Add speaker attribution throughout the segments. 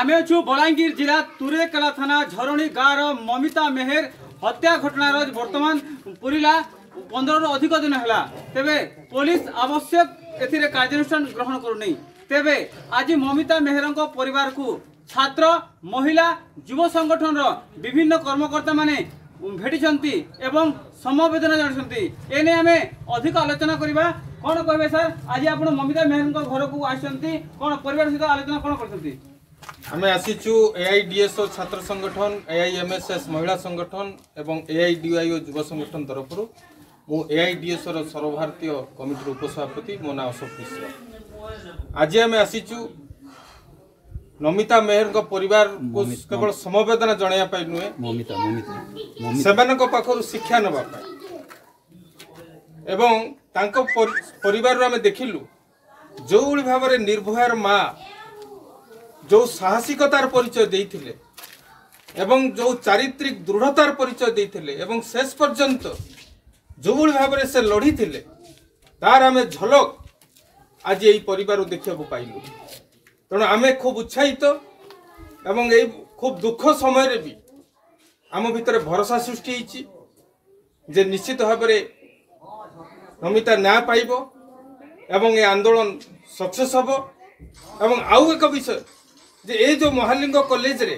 Speaker 1: ଆମେ ଅଛୁ ବଲାଙ୍ଗୀର ଜିଲ୍ଲା ତୁରେକେଲା ଥାନା ଝରଣୀ ଗାଁର ମମିତା ମେହେର ହତ୍ୟା ଘଟଣାର ବର୍ତ୍ତମାନ ପୁରିଲା ପନ୍ଦରରୁ ଅଧିକ ଦିନ ହେଲା ତେବେ ପୋଲିସ ଆବଶ୍ୟକ ଏଥିରେ କାର୍ଯ୍ୟାନୁଷ୍ଠାନ ଗ୍ରହଣ କରୁନି ତେବେ ଆଜି ମମିତା ମେହେରଙ୍କ ପରିବାରକୁ ଛାତ୍ର ମହିଳା ଯୁବ ସଂଗଠନର ବିଭିନ୍ନ କର୍ମକର୍ତ୍ତାମାନେ ଭେଟିଛନ୍ତି ଏବଂ ସମବେଦନା ଜଣାଇଛନ୍ତି ଏନେଇ ଆମେ ଅଧିକ ଆଲୋଚନା କରିବା କ'ଣ କହିବେ ସାର୍ ଆଜି ଆପଣ ମମିତା ମେହେରଙ୍କ ଘରକୁ ଆସିଛନ୍ତି କ'ଣ ପରିବାର ସହିତ ଆଲୋଚନା କ'ଣ କରିଛନ୍ତି
Speaker 2: ଆମେ ଆସିଛୁ ଏ ଆଇ ଡିଏସ୍ଓ ଛାତ୍ର ସଂଗଠନ A I M S S ମହିଳା ସଂଗଠନ ଏବଂ ଏ ଆଇ ଡିୱାଇଓ ଯୁବ ସଂଗଠନ ତରଫରୁ ମୁଁ ଏ ଆଇ ଡିଏସ୍ଓର ସର୍ବଭାରତୀୟ କମିଟିର ଉପସଭାପତି ମୋ ନାଁ ଅଶୋକ ମିଶ୍ର ଆଜି ଆମେ ଆସିଛୁ ନମିତା ମେହେରଙ୍କ ପରିବାରକୁ କେବଳ ସମବେଦନା ଜଣାଇବା ପାଇଁ ନୁହେଁ ସେମାନଙ୍କ ପାଖରୁ ଶିକ୍ଷା ନେବା ପାଇଁ ଏବଂ ତାଙ୍କ ପରିବାରରୁ ଆମେ ଦେଖିଲୁ ଯେଉଁଭଳି ଭାବରେ ନିର୍ଭୟାର ମା' ଯେଉଁ ସାହସିକତାର ପରିଚୟ ଦେଇଥିଲେ ଏବଂ ଯେଉଁ ଚାରିତ୍ରିକ ଦୃଢ଼ତାର ପରିଚୟ ଦେଇଥିଲେ ଏବଂ ଶେଷ ପର୍ଯ୍ୟନ୍ତ ଯେଉଁଭଳି ଭାବରେ ସେ ଲଢ଼ିଥିଲେ ତାର ଆମେ ଝଲକ ଆଜି ଏଇ ପରିବାର ଦେଖିବାକୁ ପାଇଲୁ ତେଣୁ ଆମେ ଖୁବ୍ ଉତ୍ସାହିତ ଏବଂ ଏଇ ଖୁବ୍ ଦୁଃଖ ସମୟରେ ବି ଆମ ଭିତରେ ଭରସା ସୃଷ୍ଟି ହେଇଛି ଯେ ନିଶ୍ଚିତ ଭାବରେ ନମିତା ନ୍ୟାୟ ପାଇବ ଏବଂ ଏ ଆନ୍ଦୋଳନ ସକ୍ସେସ୍ ହେବ এবং আউ এক বিষয় যে এই যে মহালিঙ্গ কলেজরে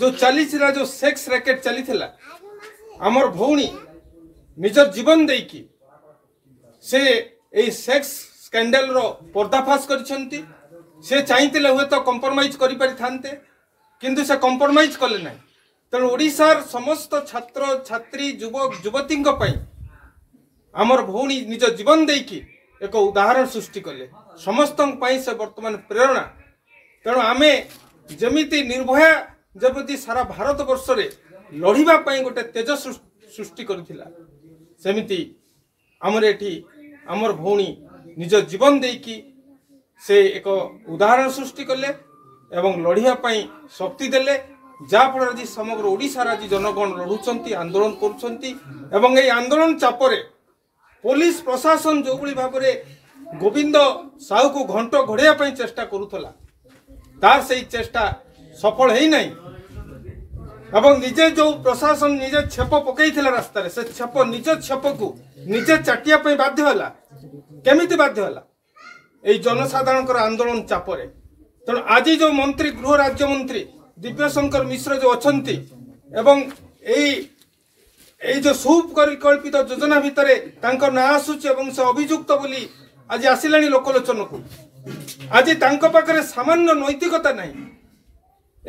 Speaker 2: যে চালিছিলা যে সেক্স রেকেট চালিছিলা আমার ভৌণী নিজের জীবন দেইকি সে এই সেক্স স্ক্যান্ডালর পর্দাফাশ করেছেন সে চাইলে তো কম্প্রোমাইজ করে পারিথান্তে কিন্তু সে কম্প্রোমাইজ কলে না তেমন ওড়িশার সমস্ত ছাত্র ছাত্রী যুবক যুবতী আমার ভৌণী নিজ জীবন দেইকি এক উদাহরণ সৃষ্টি কলে সমস্ত সে বর্তমান প্রেরণা ତେଣୁ ଆମେ ଯେମିତି ନିର୍ଭୟା ଯେମିତି ସାରା ଭାରତବର୍ଷରେ ଲଢ଼ିବା ପାଇଁ ଗୋଟେ ତେଜ ସୃଷ୍ଟି କରିଥିଲା ସେମିତି ଆମର ଏଠି ଆମର ଭଉଣୀ ନିଜ ଜୀବନ ଦେଇକି ସେ ଏକ ଉଦାହରଣ ସୃଷ୍ଟି କଲେ ଏବଂ ଲଢ଼ିବା ପାଇଁ ଶକ୍ତି ଦେଲେ ଯାହାଫଳରେ ଆଜି ସମଗ୍ର ଓଡ଼ିଶାର ଆଜି ଜନଗଣ ଲଢ଼ୁଛନ୍ତି ଆନ୍ଦୋଳନ କରୁଛନ୍ତି ଏବଂ ଏହି ଆନ୍ଦୋଳନ ଚାପରେ ପୋଲିସ ପ୍ରଶାସନ ଯେଉଁଭଳି ଭାବରେ ଗୋବିନ୍ଦ ସାହୁକୁ ଘଣ୍ଟ ଘୋଡ଼େଇବା ପାଇଁ ଚେଷ୍ଟା କରୁଥିଲା তার সেই চেষ্টা সফল হই নাই এবং নিজে যে প্রশাসন নিজে ছেপ পকাই রাস্তায় সে ছেপ নিজ ছেপকু নিজে চাটিয়া বাধ্য হল কমিটি বাধ্য হল এই জনসাধারণ আন্দোলন চাপরে তেমন আজ যে মন্ত্রী গৃহ রাজ্যমন্ত্রী দিব্যশঙ্কর মিশ্র যে অনেক এবং এই এই যে সুপরিকল্পিত যোজনা ভিতরে তাঁর না আসুচি এবং সে অভিযুক্ত বলে আজ আসলে লোকলোচনকু আজি তাঙ্ক পাখে সামান্য নৈতিকতা নাই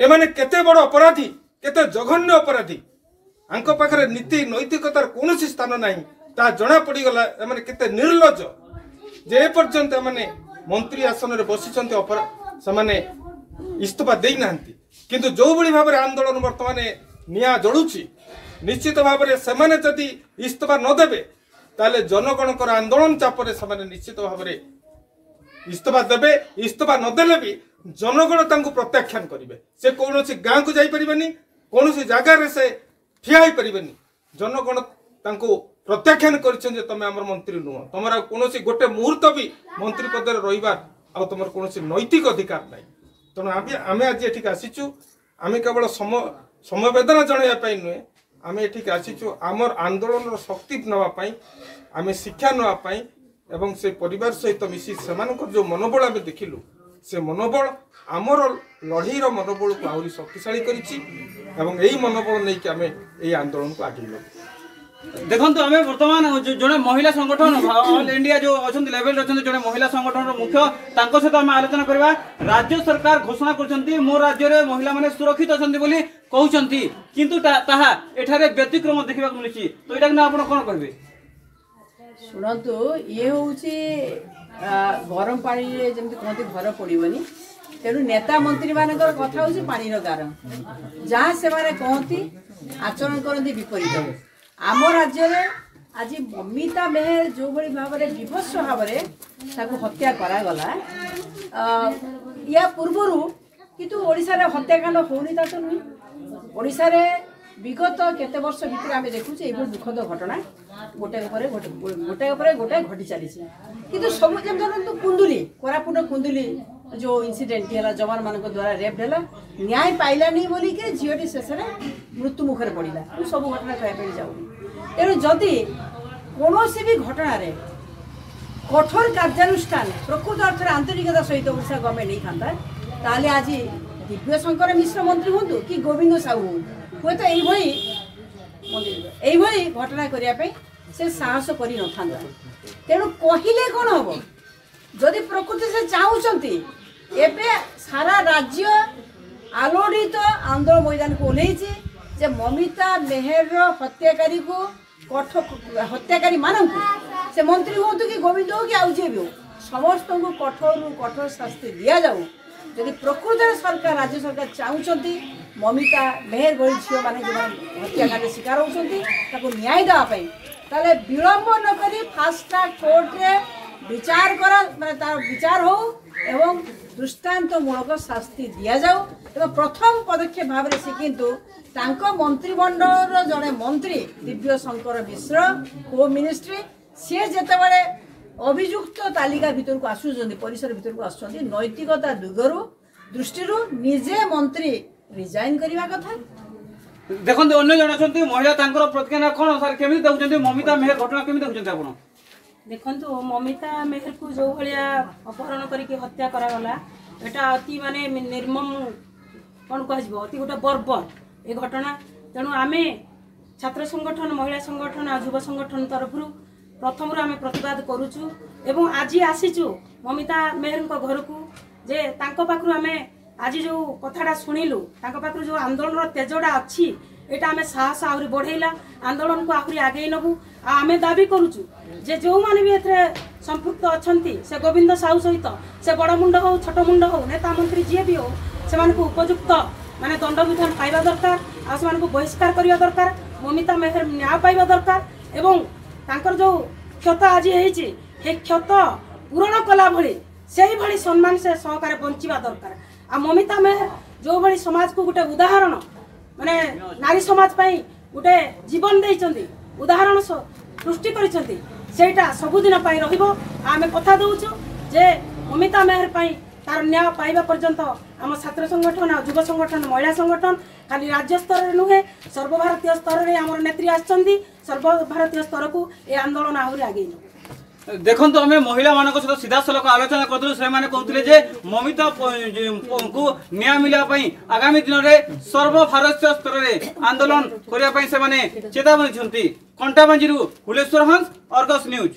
Speaker 2: এমানে কেতে বড় অপরাধী কেতে জঘন্য অপরাধী আঙ্ক পাখে নীতি নৈতিকতার কৌশি স্থান নাই তা জনা পড়িগাল এমানে কেতে নির্লজ যে পর্যন্ত এমানে মন্ত্রী আসনরে বসিছন্তি অপরা সেমানে ইস্তফা দেই না কিন্তু যেভাবে ভাবে আন্দোলন বর্তমানে নিয়া জড়ুছি নিশ্চিত ভাবে সেমানে যদি ইস্তফা নদেবে তাহলে জনগণকর আন্দোলন চাপরে সেমানে নিশ্চিত ভাবে ইস্তফা দেবে ইস্তফা নদেলে ବି ଜନଗଣ ତାଙ୍କୁ ପ୍ରତ୍ୟାଖ୍ୟାନ କରିବେ ସେ କୌଣସି ଗାଁକୁ ଯାଇପାରିବେନି କୌଣସି ଜାଗାରେ ସେ ଠିଆ ହେଇପାରିବେନି ଜନଗଣ ତାଙ୍କୁ ପ୍ରତ୍ୟାଖ୍ୟାନ କରିଛନ୍ତି ତମେ ଆମର ମନ୍ତ୍ରୀ ନୁହଁ ତମର ଆଉ କୌଣସି ଗୋଟେ ମୁହୂର୍ତ୍ତ ବି ମନ୍ତ୍ରୀ ପଦରେ ରହିବା ଆଉ ତମର କୌଣସି ନୈତିକ ଅଧିକାର ନାହିଁ ତେଣୁ ଆମେ ଆମେ ଆଜି ଏଠିକି ଆସିଛୁ ଆମେ କେବଳ ସମ ସମବେଦନା ଜଣାଇବା ପାଇଁ ନୁହେଁ ଆମେ ଏଠିକି ଆସିଛୁ ଆମର ଆନ୍ଦୋଳନର ଶକ୍ତି ନେବା ପାଇଁ ଆମେ ଶିକ୍ଷା ନେବା ପାଇଁ ଏବଂ ସେ ପରିବାର ସହିତ ମିଶି ସେମାନଙ୍କର ଯେଉଁ ମନୋବଳ ଆମେ ଦେଖିଲୁ ସେ ମନୋବଳ ଆମର ଲଢ଼େଇର ମନୋବଳକୁ ଆହୁରି ଶକ୍ତିଶାଳୀ କରିଛି ଏବଂ ଏଇ ମନୋବଳ ନେଇକି ଆମେ ଏଇ ଆନ୍ଦୋଳନକୁ ଆଗେଇ ନେବୁ
Speaker 1: ଦେଖନ୍ତୁ ଆମେ ବର୍ତ୍ତମାନ ଜଣେ ମହିଳା ସଂଗଠନ ଅଲ୍ ଇଣ୍ଡିଆ ଯେଉଁ ଅଛନ୍ତି ଲେଭେଲରେ ଅଛନ୍ତି ଜଣେ ମହିଳା ସଂଗଠନର ମୁଖ୍ୟ ତାଙ୍କ ସହିତ ଆମେ ଆଲୋଚନା କରିବା ରାଜ୍ୟ ସରକାର ଘୋଷଣା କରୁଛନ୍ତି ମୋ ରାଜ୍ୟରେ ମହିଳାମାନେ ସୁରକ୍ଷିତ ଅଛନ୍ତି ବୋଲି କହୁଛନ୍ତି କିନ୍ତୁ ତାହା ଏଠାରେ ବ୍ୟତିକ୍ରମ ଦେଖିବାକୁ ମିଳୁଛି ତ ଏଇଟାକୁ ଆପଣ କ'ଣ କହିବେ
Speaker 3: ଶୁଣନ୍ତୁ ଇଏ ହେଉଛି ଗରମ ପାଣିରେ ଯେମିତି କୁହନ୍ତି ଘର ପଡ଼ିବନି ତେଣୁ ନେତା ମନ୍ତ୍ରୀମାନଙ୍କର କଥା ହେଉଛି ପାଣିର କାରଣ ଯାହା ସେମାନେ କହନ୍ତି ଆଚରଣ କରନ୍ତି ବିପରୀତ ଆମ ରାଜ୍ୟରେ ଆଜି ମମିତା ମେହେର ଯେଉଁଭଳି ଭାବରେ ବିଭତ୍ସ ଭାବରେ ତାକୁ ହତ୍ୟା କରାଗଲା ୟା ପୂର୍ବରୁ କିନ୍ତୁ ଓଡ଼ିଶାରେ ହତ୍ୟାକାଣ୍ଡ ହେଉନି ତା ତ ନୁହେଁ ଓଡ଼ିଶାରେ বিগত কত বর্ষ ভিতরে আমি দেখুছি এই দুঃখদ ঘটনা গোটে উপরে গোটে উপরে গোটে ঘটি চালিছে কিন্তু সবু যেমন ধরন্তু কুন্দুলি কোরাপুট কুন্দুলি যে ইনসিডেন্টটি হল জওয়ান মান দ্বারা রেপ হল ন্যায় পাইলানি বলিকি ঝিওটি শেষে মৃত্যু মুখে পড়া সব ঘটনা কহা যাও তেমন যদি কোণী বি ঘটনার কঠোর কার্যানুষ্ঠান প্রকৃত অর্থের আন্তরিকতা সহ ওড়শা গভর্নমেন্ট নেই তাহলে আজ দিব্যশঙ্কর মিশ্র মন্ত্রী হুম কি গোবিন্দ সাহু হুম ହୁଏତ ଏଇଭଳି ଏଇଭଳି ଘଟଣା କରିବା ପାଇଁ ସେ ସାହସ କରିନଥାନ୍ତା ତେଣୁ କହିଲେ କ'ଣ ହେବ ଯଦି ପ୍ରକୃତି ସେ ଚାହୁଁଛନ୍ତି ଏବେ ସାରା ରାଜ୍ୟ ଆଲୋଡ଼ିତ ଆନ୍ଦୋଳନ ମଇଦାନକୁ ଓହ୍ଲେଇଛି ଯେ ମମିତା ମେହେରର ହତ୍ୟାକାରୀକୁ କଠ ହତ୍ୟାକାରୀମାନଙ୍କୁ ସେ ମନ୍ତ୍ରୀ ହୁଅନ୍ତୁ କି ଗୋବିନ୍ଦ ହେଉ କି ଆଉ ଯିଏ ବି ହେଉ ସମସ୍ତଙ୍କୁ କଠୋରରୁ କଠୋର ଶାସ୍ତି ଦିଆଯାଉ ଯଦି ପ୍ରକୃତରେ ସରକାର ରାଜ୍ୟ ସରକାର ଚାହୁଁଛନ୍ତି ମମିତା ମେହେର ଭଳି ଝିଅମାନେ ଯେଉଁମାନେ ହତ୍ୟାକାଣ୍ଡ ଶିକାର ହେଉଛନ୍ତି ତାକୁ ନ୍ୟାୟ ଦେବା ପାଇଁ ତାହେଲେ ବିଳମ୍ବ ନକରି ଫାଷ୍ଟ ଟ୍ରାକ୍ କୋର୍ଟରେ ବିଚାର କର ମାନେ ତାର ବିଚାର ହେଉ ଏବଂ ଦୃଷ୍ଟାନ୍ତମୂଳକ ଶାସ୍ତି ଦିଆଯାଉ ଏବଂ ପ୍ରଥମ ପଦକ୍ଷେପ ଭାବରେ ସେ କିନ୍ତୁ ତାଙ୍କ ମନ୍ତ୍ରିମଣ୍ଡଳର ଜଣେ ମନ୍ତ୍ରୀ ଦିବ୍ୟ ଶଙ୍କର ମିଶ୍ର ହୋମ୍ ମିନିଷ୍ଟ୍ରି ସିଏ ଯେତେବେଳେ ଅଭିଯୁକ୍ତ ତାଲିକା ଭିତରକୁ ଆସୁଛନ୍ତି ପରିସର ଭିତରକୁ ଆସୁଛନ୍ତି ନୈତିକତା ଦିଗରୁ ଦୃଷ୍ଟିରୁ ନିଜେ ମନ୍ତ୍ରୀ রিজাইন করিবা কথা
Speaker 1: দেখুন অন্য জন অনেক মহিলা তাঁর প্রতিক্রিয়া কোণ স্যার কেমি দেখুন মমিতা মেহর ঘটনা কেমি দেখুন আপনার
Speaker 4: দেখুন মমিতা মেহরকু যেভাবে অপহরণ করিকি হত্যা করা গলা এটা অতি মানে নির্মম কোণ কুহযব অতি গোটা বর্বর এ ঘটনা তেমন আমি ছাত্র সংগঠন মহিলা সংগঠন আর যুব সংগঠন তরফর প্রথম আমি প্রতবাদ করুছু এবং আজি আসিছু মমিতা মেহরঙ্ ঘরকু যে তাঁর পাখু আমি আজি ଯେଉଁ କଥାଟା ଶୁଣିଲୁ ତାଙ୍କ ପାଖରୁ ଯେଉଁ ଆନ୍ଦୋଳନର ତେଜଟା ଅଛି ଏଇଟା ଆମେ ସାହସ ଆହୁରି ବଢ଼େଇଲା ଆନ୍ଦୋଳନକୁ ଆହୁରି ଆଗେଇ ନେବୁ ଆଉ ଆମେ ଦାବି କରୁଛୁ ଯେ ଯେଉଁମାନେ ବି ଏଥିରେ ସମ୍ପୃକ୍ତ ଅଛନ୍ତି ସେ ଗୋବିନ୍ଦ ସାହୁ ସହିତ ସେ ବଡ଼ ମୁଣ୍ଡ ହେଉ ଛୋଟ ମୁଣ୍ଡ ହେଉ ନେତା ମନ୍ତ୍ରୀ ଯିଏ ବି ହେଉ ସେମାନଙ୍କୁ ଉପଯୁକ୍ତ ମାନେ ଦଣ୍ଡବିଧାନ ପାଇବା ଦରକାର ଆଉ ସେମାନଙ୍କୁ ବହିଷ୍କାର କରିବା ଦରକାର ମମିତା ମେହେର ନ୍ୟାୟ ପାଇବା ଦରକାର ଏବଂ ତାଙ୍କର ଯେଉଁ କ୍ଷତ ଆଜି ହେଇଛି ସେ କ୍ଷତ ପୂରଣ କଲା ଭଳି ସେହିଭଳି ସମ୍ମାନ ସେ ସହକାରେ ବଞ୍ଚିବା ଦରକାର ଆଉ ମମିତା ଆମେ ଯେଉଁଭଳି ସମାଜକୁ ଗୋଟେ ଉଦାହରଣ ମାନେ ନାରୀ ସମାଜ ପାଇଁ ଗୋଟେ ଜୀବନ ଦେଇଛନ୍ତି ଉଦାହରଣ ସୃଷ୍ଟି କରିଛନ୍ତି ସେଇଟା ସବୁଦିନ ପାଇଁ ରହିବ ଆମେ କଥା ଦେଉଛୁ ଯେ ମମିତା ମେହର ପାଇଁ ତାର ନ୍ୟାୟ ପାଇବା ପର୍ଯ୍ୟନ୍ତ ଆମ ଛାତ୍ର ସଂଗଠନ ଆଉ ଯୁବ ସଂଗଠନ ମହିଳା ସଂଗଠନ ଖାଲି ରାଜ୍ୟ ସ୍ତରରେ ନୁହେଁ ସର୍ବଭାରତୀୟ ସ୍ତରରେ ଆମର ନେତ୍ରୀ ଆସିଛନ୍ତି ସର୍ବଭାରତୀୟ ସ୍ତରକୁ ଏ ଆନ୍ଦୋଳନ ଆହୁରି ଆଗେଇ ନେବ
Speaker 1: দেখুন আমি মহিলা মান সহ সিধাসলখ আলোচনা করু সে কুলে যে মমিতা কু ন্যায় মিলা আগামী দিনের সর্বভারতীয় স্তরের আন্দোলন করা সে চেতা বনিছেন কণ্টাবাঞ্জি হুলেশ্বর হংস অর্গস নিউজ